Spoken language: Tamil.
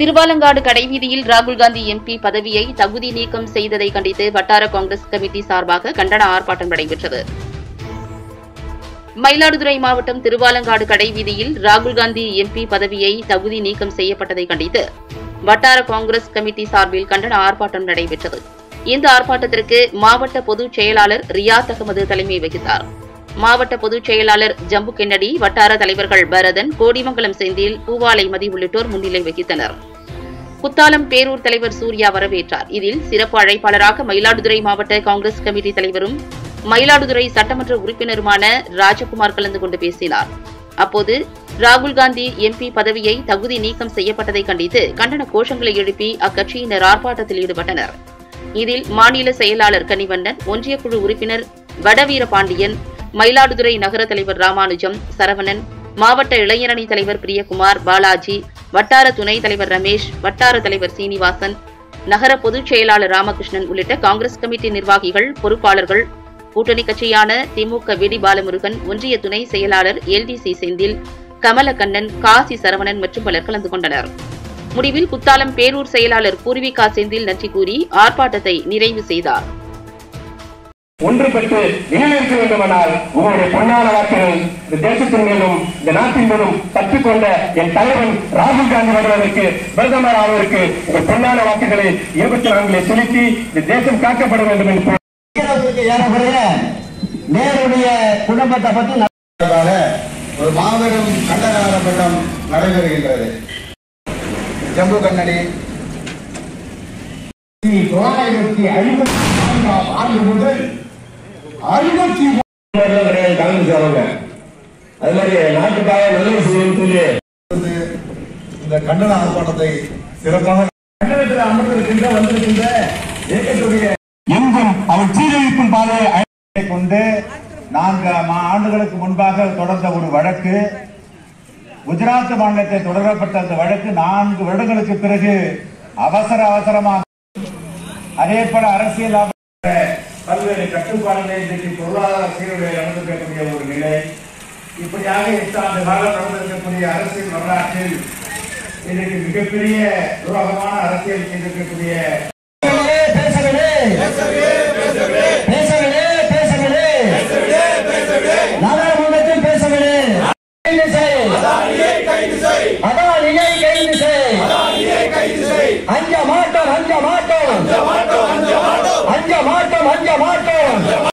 திருவாலங்காடு கடைவீதியில் ராகுல் காந்தி எம்பி பதவியை தகுதி நீக்கம் செய்ததை கண்டித்து வட்டார காங்கிரஸ் கமிட்டி சார்பாக கண்டன ஆர்ப்பாட்டம் நடைபெற்றது. மயிலாடுதுறை மாவட்டம் திருவாலங்காடு கடைவீதியில் ராகுல் காந்தி எம்பி பதவியை தகுதி நீக்கம் செய்யப்பட்டதை கண்டித்து வட்டார காங்கிரஸ் கமிட்டி சார்பில் கண்டன ஆர்ப்பாட்டம் நடைபெற்றது. இந்த ஆர்ப்பாட்டத்திற்கு மாவட்ட பொதுச் செயலாளர் ரியாத் அகமது தலைமை வகித்தார். மாவட்ட பொதுச் செயலாளர் ஜம்பு கென்னடி வட்டார தலைவர்கள் பரதன் கோடிமங்கலம் செந்தில் பூவாலை மதி உள்ளிட்டோர் முன்னிலை வகித்தனர். குத்தாலம் பேரூர் தலைவர் சூர்யா வரவேற்றார். இதில் சிறப்பு அழைப்பாளராக மயிலாடுதுறை மாவட்ட காங்கிரஸ் கமிட்டி தலைவரும் மயிலாடுதுறை சட்டமன்ற உறுப்பினருமான ராஜகுமார் கலந்து கொண்டு பேசினார். அப்போது ராகுல் காந்தி எம்பி பதவியை தகுதி நீக்கம் செய்யப்பட்டதை கண்டித்து கண்டன கோஷங்களை எழுப்பி அக்கட்சியினர் ஆர்ப்பாட்டத்தில் ஈடுபட்டனர். இதில் மாநில செயலாளர் கனிவண்ணன் ஒன்றிய குழு உறுப்பினர் வடவீர பாண்டியன் மயிலாடுதுறை நகர தலைவர் ராமானுஜம் சரவணன் மாவட்ட இளைஞரணி தலைவர் பிரியகுமார் பாலாஜி வட்டார துணைத் தலைவர் ரமேஷ் வட்டார தலைவர் சீனிவாசன் நகர பொதுச் செயலாளர் ராமகிருஷ்ணன் உள்ளிட்ட காங்கிரஸ் கமிட்டி நிர்வாகிகள் பொறுப்பாளர்கள் கூட்டணி கட்சியான திமுக விடி பாலமுருகன் ஒன்றிய துணை செயலாளர் எல்டிசி செந்தில் கமலக்கண்ணன் காசி சரவணன் மற்றும் பலர் கலந்து கொண்டனர். முடிவில் குத்தாலம் பேரூர் செயலாளர் பூர்விகா செந்தில் நன்றி கூறி ஆர்ப்பாட்டத்தை நிறைவு செய்தார். ஒன்றுபட்டு நிலைநிறுத்த வேண்டுமானால் உங்களுடைய பொன்னான வாக்குகள் இந்த தேசத்தின் மீதும் இந்த நாட்டின் மீதும் கற்றுக்கொண்ட என் தலைவன் ராகுல் காந்தி வருவதற்கு பிரதமர் ஆவதற்கு உங்கள் பொன்னான வாக்குகளை இருபத்தி நான்கிலே செலுத்தி இந்த தேசம் காக்கப்பட வேண்டும் என்று ஏறக்குறைய நேருடைய குடும்பத்தை பத்தி ஒரு மாபெரும் கண்டன ஆர்ப்பாட்டம் நடைபெறுகின்றது. ஜம்பு கண்ணடி. தொள்ளாயிரத்தி ஐம்பத்தி நான்காம் ஆண்டு முதல் அறுபத்தி கிடையாது காங்கிரஸ் அவங்க அது மாதிரி நாட்டுக்காக நல்லது செய்யணும் சொல்லி. இந்த கண்டன ஆர்ப்பாட்டத்தை சிறப்பாக கண்டனத்தில் அமர்ந்திருக்கின்ற வந்திருக்கின்ற இயக்கத்துடைய எங்கும் அவர் சீரழிப்பின் பாதையை கொண்டு நான்கு ஆண்டுகளுக்கு முன்பாக தொடர்ந்த ஒரு வழக்கு குஜராத் மாநிலத்தை தொடரப்பட்ட அந்த வழக்கு. நான்கு வருடங்களுக்கு பிறகு அவசர அவசரமாக அதே போல அரசியல் பல்வேறு கட்டுப்பாடுகளை இன்றைக்கு பொருளாதார சீருடைய நடந்திருக்கக்கூடிய ஒரு நிலை. இப்படியாக எட்டு ஆண்டு காலம் நடந்திருக்கக்கூடிய அரசியல் வரலாற்றில் இன்றைக்கு மிகப்பெரிய துரோகமான அரசியல் செய்திருக்கக்கூடிய அதான் கைது செய். அஞ்ச மாட்டோம் அஞ்ச மாட்டோம் அஞ்ச மாட்டோம் அஞ்ச மாட்டோம்.